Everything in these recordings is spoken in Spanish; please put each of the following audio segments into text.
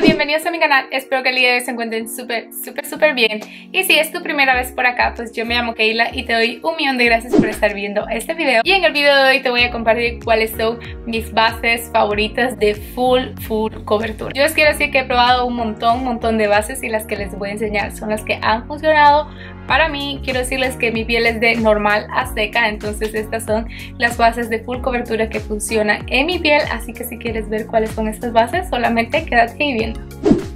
bienvenidos a mi canal, espero que el día de hoy se encuentren súper, súper, súper bien. Y si es tu primera vez por acá, pues yo me llamo Keila y te doy un millón de gracias por estar viendo este video. Y en el video de hoy te voy a compartir cuáles son mis bases favoritas de full, full cobertura. Yo les quiero decir que he probado un montón, un montón de bases y las que les voy a enseñar son las que han funcionado. Para mí quiero decirles que mi piel es de normal a seca, entonces estas son las bases de full cobertura que funcionan en mi piel, así que si quieres ver cuáles son estas bases, solamente quédate ahí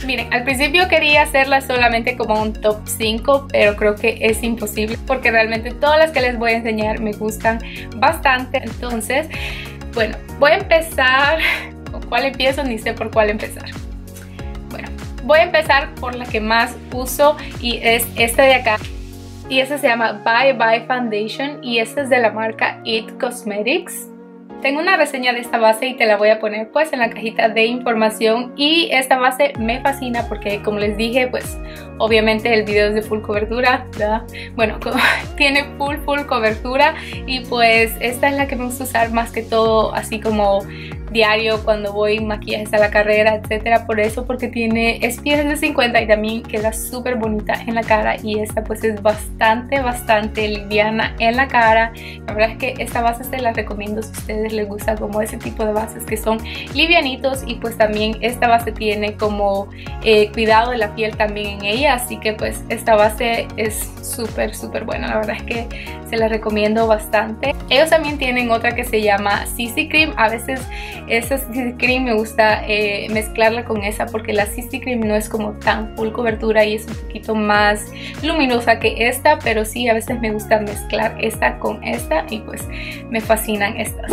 Miren, al principio quería hacerlas solamente como un top 5, pero creo que es imposible porque realmente todas las que les voy a enseñar me gustan bastante. Entonces, bueno, voy a empezar... ¿Con cuál empiezo? Ni sé por cuál empezar. Bueno, voy a empezar por la que más uso y es esta de acá y esta se llama Bye Bye Foundation y esta es de la marca It Cosmetics. Tengo una reseña de esta base y te la voy a poner pues en la cajita de información y esta base me fascina porque como les dije pues obviamente el video es de full cobertura, ¿verdad? Bueno, tiene full full cobertura y pues esta es la que me gusta usar más que todo así como diario cuando voy maquillajes a la carrera, etcétera, por eso, porque tiene SPF de 50 y también queda súper bonita en la cara y esta pues es bastante, bastante liviana en la cara. La verdad es que esta base se la recomiendo si a ustedes les gusta como ese tipo de bases que son livianitos y pues también esta base tiene como eh, cuidado de la piel también en ella, así que pues esta base es súper, súper buena, la verdad es que se la recomiendo bastante. Ellos también tienen otra que se llama CC Cream, a veces esa CC Cream me gusta eh, mezclarla con esa porque la CC Cream no es como tan full cobertura y es un poquito más luminosa que esta, pero sí a veces me gusta mezclar esta con esta y pues me fascinan estas.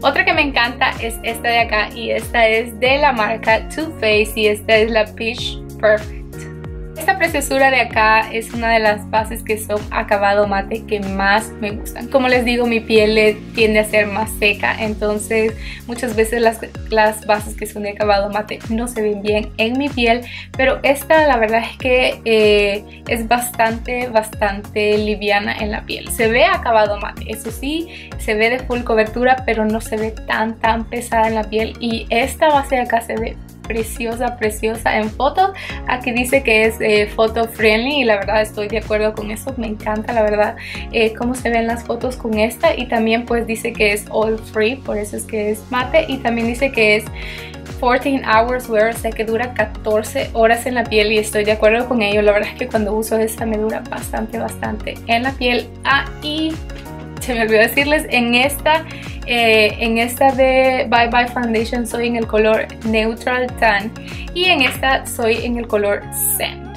Otra que me encanta es esta de acá y esta es de la marca Too Faced y esta es la Peach Perfect. Esta preciosura de acá es una de las bases que son acabado mate que más me gustan. Como les digo, mi piel tiende a ser más seca, entonces muchas veces las, las bases que son de acabado mate no se ven bien en mi piel, pero esta la verdad es que eh, es bastante, bastante liviana en la piel. Se ve acabado mate, eso sí, se ve de full cobertura, pero no se ve tan, tan pesada en la piel y esta base de acá se ve preciosa, preciosa en fotos. Aquí dice que es eh, photo friendly y la verdad estoy de acuerdo con eso. Me encanta la verdad eh, cómo se ven las fotos con esta y también pues dice que es oil free, por eso es que es mate y también dice que es 14 hours wear, o sea que dura 14 horas en la piel y estoy de acuerdo con ello. La verdad es que cuando uso esta me dura bastante, bastante en la piel. Ah, se me olvidó decirles, en esta eh, en esta de Bye Bye Foundation soy en el color Neutral Tan y en esta soy en el color Sand.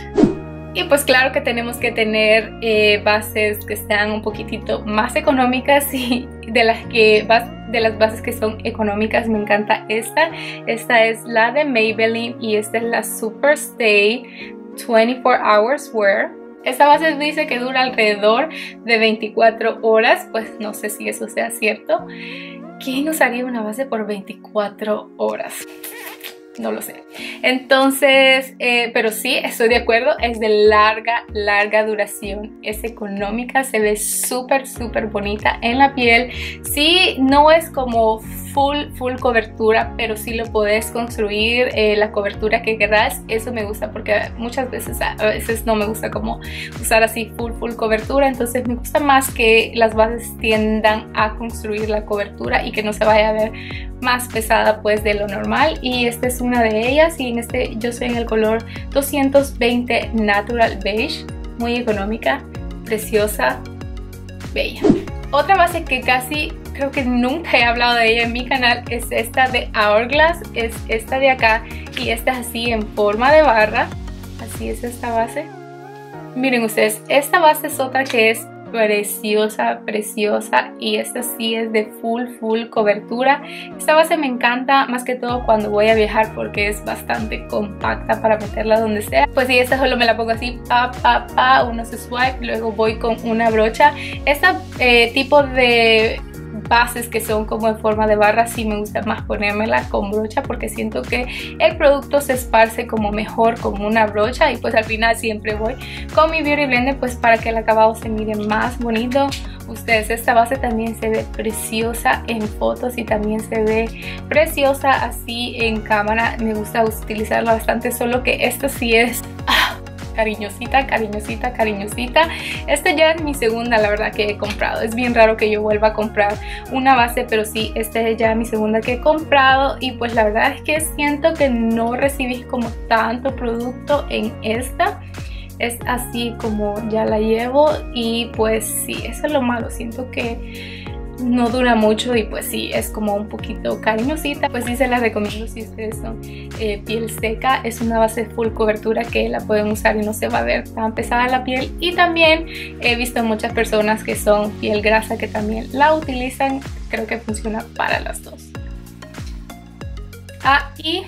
Y pues claro que tenemos que tener eh, bases que sean un poquitito más económicas y de las que de las bases que son económicas me encanta esta. Esta es la de Maybelline y esta es la Super Stay 24 Hours Wear. Esta base dice que dura alrededor de 24 horas, pues no sé si eso sea cierto. ¿Quién usaría una base por 24 horas? no lo sé. Entonces, eh, pero sí, estoy de acuerdo, es de larga, larga duración, es económica, se ve súper, súper bonita en la piel. Sí, no es como full, full cobertura, pero sí lo puedes construir eh, la cobertura que querrás. Eso me gusta porque muchas veces, a veces no me gusta como usar así full, full cobertura. Entonces me gusta más que las bases tiendan a construir la cobertura y que no se vaya a ver más pesada pues de lo normal. Y esta es una de ellas y en este yo soy en el color 220 Natural Beige. Muy económica, preciosa, bella. Otra base que casi creo que nunca he hablado de ella en mi canal es esta de Hourglass, es esta de acá y esta es así en forma de barra, así es esta base. Miren ustedes, esta base es otra que es preciosa, preciosa y esta sí es de full, full cobertura. Esta base me encanta más que todo cuando voy a viajar porque es bastante compacta para meterla donde sea. Pues sí, esta solo me la pongo así, pa, pa, pa, uno se swipe, luego voy con una brocha. Este tipo de bases que son como en forma de barra sí me gusta más ponérmela con brocha porque siento que el producto se esparce como mejor como una brocha y pues al final siempre voy con mi Beauty Blender pues para que el acabado se mire más bonito ustedes. Esta base también se ve preciosa en fotos y también se ve preciosa así en cámara. Me gusta utilizarla bastante, solo que esta sí es... Ah, cariñosita, cariñosita, cariñosita. Esta ya es mi segunda, la verdad, que he comprado. Es bien raro que yo vuelva a comprar una base, pero sí, esta es ya mi segunda que he comprado. Y pues la verdad es que siento que no recibí como tanto producto en esta es así como ya la llevo y pues sí, eso es lo malo, siento que no dura mucho y pues sí, es como un poquito cariñosita. Pues sí se la recomiendo si ustedes son eh, piel seca. Es una base full cobertura que la pueden usar y no se va a ver tan pesada la piel. Y también he visto muchas personas que son piel grasa que también la utilizan. Creo que funciona para las dos. Ah, y,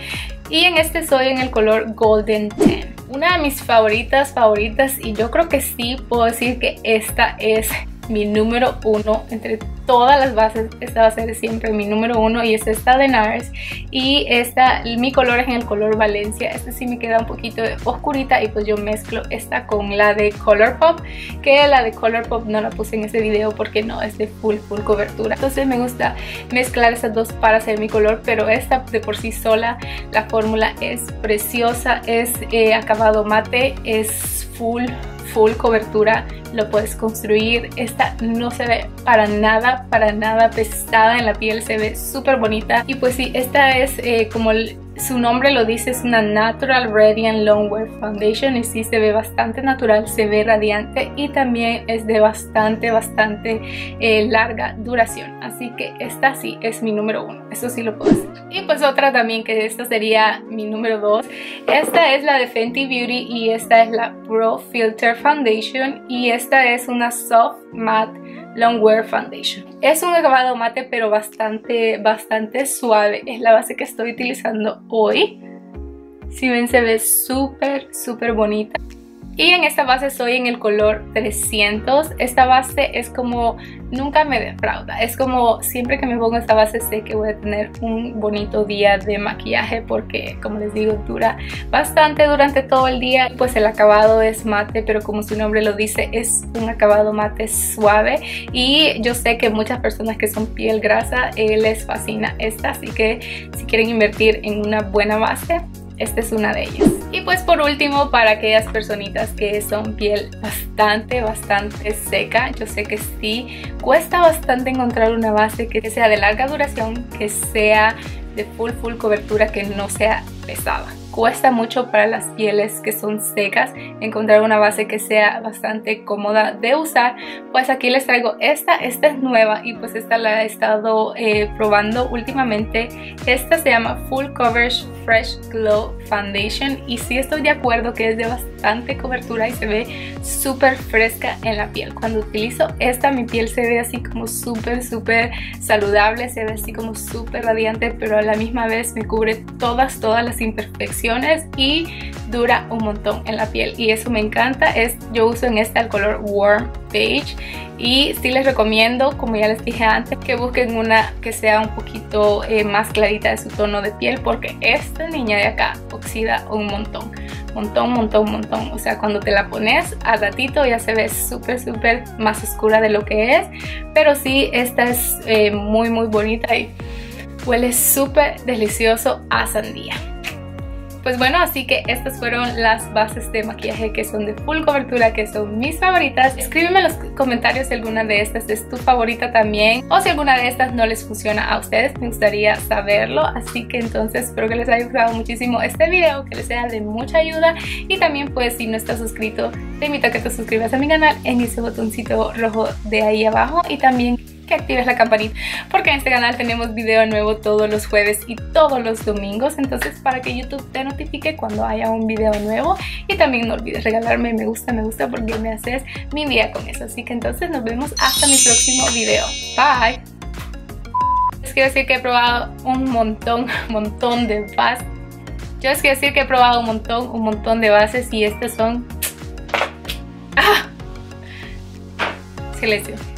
y en este soy en el color Golden 10 una de mis favoritas, favoritas, y yo creo que sí puedo decir que esta es mi número uno entre todas las bases. Esta va a ser siempre mi número uno y es esta de NARS. Y esta, mi color es en el color Valencia. Este sí me queda un poquito oscurita y pues yo mezclo esta con la de Colourpop. Que la de Colourpop no la puse en este video porque no es de full full cobertura. Entonces me gusta mezclar estas dos para hacer mi color. Pero esta de por sí sola, la fórmula es preciosa. Es eh, acabado mate, es full full cobertura lo puedes construir. Esta no se ve para nada, para nada pesada en la piel, se ve súper bonita. Y pues sí, esta es eh, como su nombre lo dice, es una Natural Radiant Longwear Foundation y sí se ve bastante natural, se ve radiante y también es de bastante, bastante eh, larga duración. Así que esta sí es mi número uno, eso sí lo puedo decir. Y pues otra también que esta sería mi número dos. Esta es la de Fenty Beauty y esta es la Pro Filter Foundation y esta es una Soft Matte Longwear Foundation. Es un acabado mate pero bastante, bastante suave. Es la base que estoy utilizando hoy. Si ven se ve súper, súper bonita. Y en esta base soy en el color 300. Esta base es como, nunca me defrauda. Es como siempre que me pongo esta base sé que voy a tener un bonito día de maquillaje porque como les digo dura bastante durante todo el día. Pues el acabado es mate pero como su nombre lo dice es un acabado mate suave. Y yo sé que muchas personas que son piel grasa eh, les fascina esta. Así que si quieren invertir en una buena base esta es una de ellas. Y pues por último, para aquellas personitas que son piel bastante, bastante seca, yo sé que sí, cuesta bastante encontrar una base que sea de larga duración, que sea de full full cobertura, que no sea pesada cuesta mucho para las pieles que son secas encontrar una base que sea bastante cómoda de usar. Pues aquí les traigo esta, esta es nueva y pues esta la he estado eh, probando últimamente. Esta se llama Full Coverage Fresh Glow Foundation y sí estoy de acuerdo que es de bastante cobertura y se ve súper fresca en la piel. Cuando utilizo esta mi piel se ve así como súper súper saludable se ve así como súper radiante pero a la misma vez me cubre todas todas las imperfecciones y dura un montón en la piel y eso me encanta. Es, yo uso en esta el color Warm Beige y sí les recomiendo, como ya les dije antes, que busquen una que sea un poquito eh, más clarita de su tono de piel porque esta niña de acá oxida un montón, montón, montón, montón. O sea, cuando te la pones a ratito ya se ve súper, súper más oscura de lo que es, pero sí, esta es eh, muy, muy bonita y huele súper delicioso a sandía. Pues bueno, así que estas fueron las bases de maquillaje que son de full cobertura, que son mis favoritas. Escríbeme en los comentarios si alguna de estas es tu favorita también o si alguna de estas no les funciona a ustedes, me gustaría saberlo. Así que entonces espero que les haya gustado muchísimo este video, que les sea de mucha ayuda y también pues si no estás suscrito, te invito a que te suscribas a mi canal en ese botoncito rojo de ahí abajo y también que actives la campanita porque en este canal tenemos video nuevo todos los jueves y todos los domingos. Entonces para que YouTube te notifique cuando haya un video nuevo. Y también no olvides regalarme me gusta, me gusta porque me haces mi día con eso. Así que entonces nos vemos hasta mi próximo video. Bye. Les quiero decir que he probado un montón, montón de bases. Yo les quiero decir que he probado un montón, un montón de bases y estas son ¡Ah! silencio